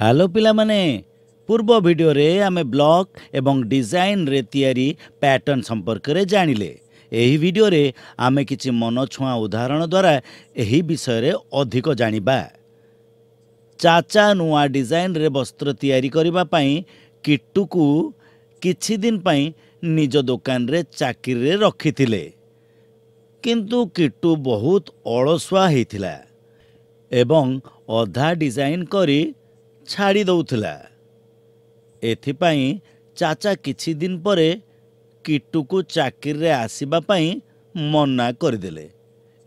Hello ପିଲାମାନେ ପୂର୍ବ ଭିଡ଼ିଓରେ ଆମେ ବ୍ଲକ୍ ଏବଂ ଡିଜାଇନ୍ରେ ତିଆରି ପ୍ୟାଟର୍ନ ସମ୍ପର୍କରେ ଜାଣିଲେ ଏହି ଭିଡ଼ିଓରେ ଆମେ କିଛି ମନଛୁଆଁ ଉଦାହରଣ ଦ୍ୱାରା ଏହି ବିଷୟରେ ଅଧିକ ଜାଣିବା ଚାଚା ନୂଆ ଡିଜାଇନ୍ରେ ବସ୍ତ୍ର ତିଆରି କରିବା ପାଇଁ କିଟୁକୁ କିଛି ଦିନ ପାଇଁ ନିଜ ଦୋକାନରେ ଚାକିରିରେ ରଖିଥିଲେ। କିନ୍ତୁ କିଟୁ ବହୁତ ଅଳସୁଆ ହେଇଥିଲା। ଏବଂ ଅଧା ଡିଜାଇନ୍ କରି ଛାଡ଼ି ଦେଉଥିଲା। ଏଥିପାଇଁ ଚାଚା କିଛି ଦିନ ପରେ କିଟୁକୁ ଚାକିରିରେ ଆସିବା ପାଇଁ ମନା କରିଦେଲେ।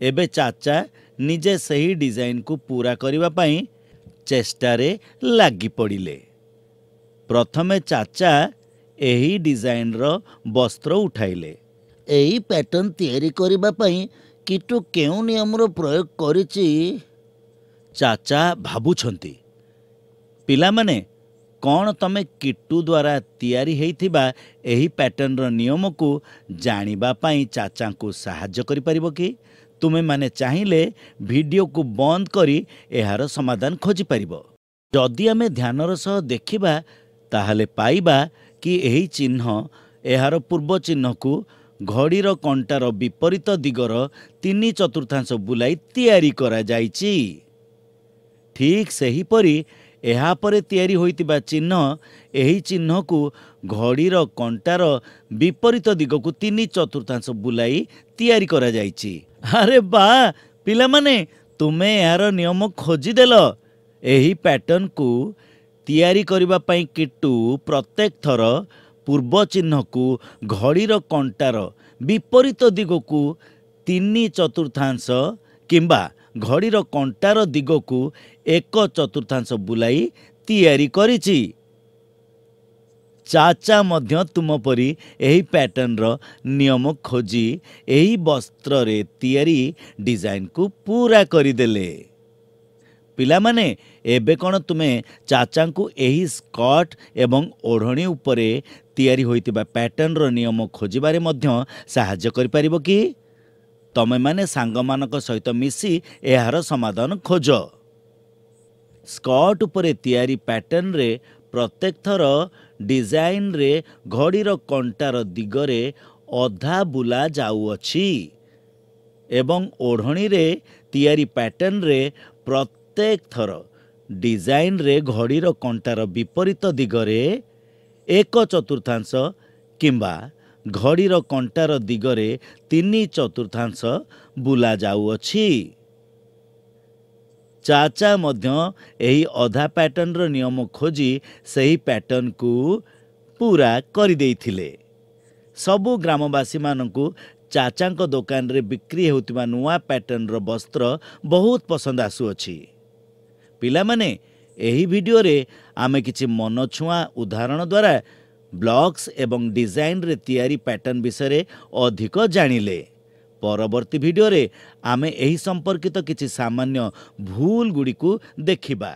ଏବେ ଚାଚା ନିଜେ ସେହି ଡିଜାଇନ୍କୁ ପୂରା କରିବା ପାଇଁ ଚେଷ୍ଟାରେ ଲାଗି ପଡ଼ିଲେ। ପ୍ରଥମେ ଚାଚା ଏହି ଡିଜାଇନ୍ର ବସ୍ତ୍ର ଉଠାଇଲେ। ଏହି ପ୍ୟାଟର୍ନ ତିଆରି କରିବା ପାଇଁ କିଟୁ କେଉଁ ନିୟମର ପ୍ରୟୋଗ କରିଛି ଚାଚା ଭାବୁଛନ୍ତି। ପିଲାମାନେ କ'ଣ ତମେ କିଟୁ ଦ୍ୱାରା ତିଆରି ହେଇଥିବା ଏହି ପ୍ୟାଟର୍ନର ନିୟମକୁ ଜାଣିବା ପାଇଁ ଚାଚାଙ୍କୁ ସାହାଯ୍ୟ କରିପାରିବ କି? ତୁମେମାନେ ଚାହିଁଲେ ଭିଡ଼ିଓକୁ ବନ୍ଦ କରି ଏହାର ସମାଧାନ ଖୋଜିପାରିବ। ଯଦି ଆମେ ଧ୍ୟାନର ସହ ଦେଖିବା ତାହେଲେ ପାଇବା କି ଏହି ଚିହ୍ନ ଏହାର ପୂର୍ବ ଚିହ୍ନକୁ ଘଡ଼ିର କଣ୍ଟାର ବିପରୀତ ଦିଗର ତିନି ଚତୁର୍ଥାଂଶ ବୁଲାଇ ତିଆରି କରାଯାଇଛି। ଠିକ୍ ସେହିପରି ଏହାପରେ ତିଆରି ହୋଇଥିବା ଚିହ୍ନ ଏହି ଚିହ୍ନକୁ ଘଡ଼ିର କଣ୍ଟାର ବିପରୀତ ଦିଗକୁ ତିନି ଚତୁର୍ଥାଂଶ ବୁଲାଇ ତିଆରି କରାଯାଇଛି। ଆରେ ବା ପିଲାମାନେ ତୁମେ ଏହାର ନିୟମ ଖୋଜିଦେଲ। ଏହି ପ୍ୟାଟର୍ନକୁ ତିଆରି କରିବା ପାଇଁ କିଟୁ ପ୍ରତ୍ୟେକ ଥର ପୂର୍ବ ଚିହ୍ନକୁ ଘଡ଼ିର କଣ୍ଟାର ବିପରୀତ ଦିଗକୁ ତିନି ଚତୁର୍ଥାଂଶ କିମ୍ବା ଘଡ଼ିର କଣ୍ଟାର ଦିଗକୁ ଏକ ଚତୁର୍ଥାଂଶ ବୁଲାଇ ତିଆରି କରିଛି। ଚାଚା ମଧ୍ୟ ତୁମ ପରି ଏହି ପ୍ୟାଟର୍ନର ନିୟମ ଖୋଜି ଏହି ବସ୍ତ୍ରରେ ତିଆରି ଡିଜାଇନ୍କୁ ପୂରା କରିଦେଲେ। ପିଲାମାନେ ଏବେ କ'ଣ ତୁମେ ଚାଚାଙ୍କୁ ଏହି ସ୍କର୍ଟ ଏବଂ ଓଢ଼ଣୀ ଉପରେ ତିଆରି ହୋଇଥିବା ପ୍ୟାଟର୍ନର ନିୟମ ଖୋଜିବାରେ ମଧ୍ୟ ସାହାଯ୍ୟ କରିପାରିବ କି? ତମେମାନେ ସାଙ୍ଗମାନଙ୍କ ସହିତ ମିଶି ଏହାର ସମାଧାନ ଖୋଜ। ସ୍କର୍ଟ ଉପରେ ତିଆରି ପ୍ୟାଟର୍ନରେ ପ୍ରତ୍ୟେକ ଥର ଡିଜାଇନ୍ରେ ଘଡ଼ିର କଣ୍ଟାର ଦିଗରେ ଅଧା ବୁଲା ଯାଉଅଛି ଏବଂ ଓଢ଼ଣୀରେ ତିଆରି ପ୍ୟାଟର୍ନରେ ପ୍ରତ୍ୟେକ ଥର ଡିଜାଇନ୍ରେ ଘଡ଼ିର କଣ୍ଟାର ବିପରୀତ ଦିଗରେ ଏକ ଚତୁର୍ଥାଂଶ କିମ୍ବା ଘଡ଼ିର କଣ୍ଟାର ଦିଗରେ ତିନି ଚତୁର୍ଥାଂଶ ବୁଲା ଯାଉଅଛି ଚାଚା ମଧ୍ୟ ଏହି ଅଧା ପ୍ୟାଟର୍ନର ନିୟମ ଖୋଜି ସେହି ପ୍ୟାଟର୍ନକୁ ପୂରା କରିଦେଇଥିଲେ। ସବୁ ଗ୍ରାମବାସୀମାନଙ୍କୁ ଚାଚାଙ୍କ ଦୋକାନରେ ବିକ୍ରି ହେଉଥିବା ନୂଆ ପ୍ୟାଟର୍ନର ବସ୍ତ୍ର ବହୁତ ପସନ୍ଦ ଆସୁଅଛି। ପିଲାମାନେ ଏହି ଭିଡ଼ିଓରେ ଆମେ କିଛି ମନଛୁଆଁ ଉଦାହରଣ ଦ୍ୱାରା ବ୍ଲକ୍ସ ଏବଂ ଡିଜାଇନ୍ରେ ତିଆରି ପ୍ୟାଟର୍ନ ବିଷୟରେ ଅଧିକ ଜାଣିଲେ। ପରବର୍ତ୍ତୀ ଭିଡ଼ିଓରେ ଆମେ ଏହି ସମ୍ପର୍କିତ କିଛି ସାମାନ୍ୟ ଭୁଲ ଗୁଡ଼ିକୁ ଦେଖିବା।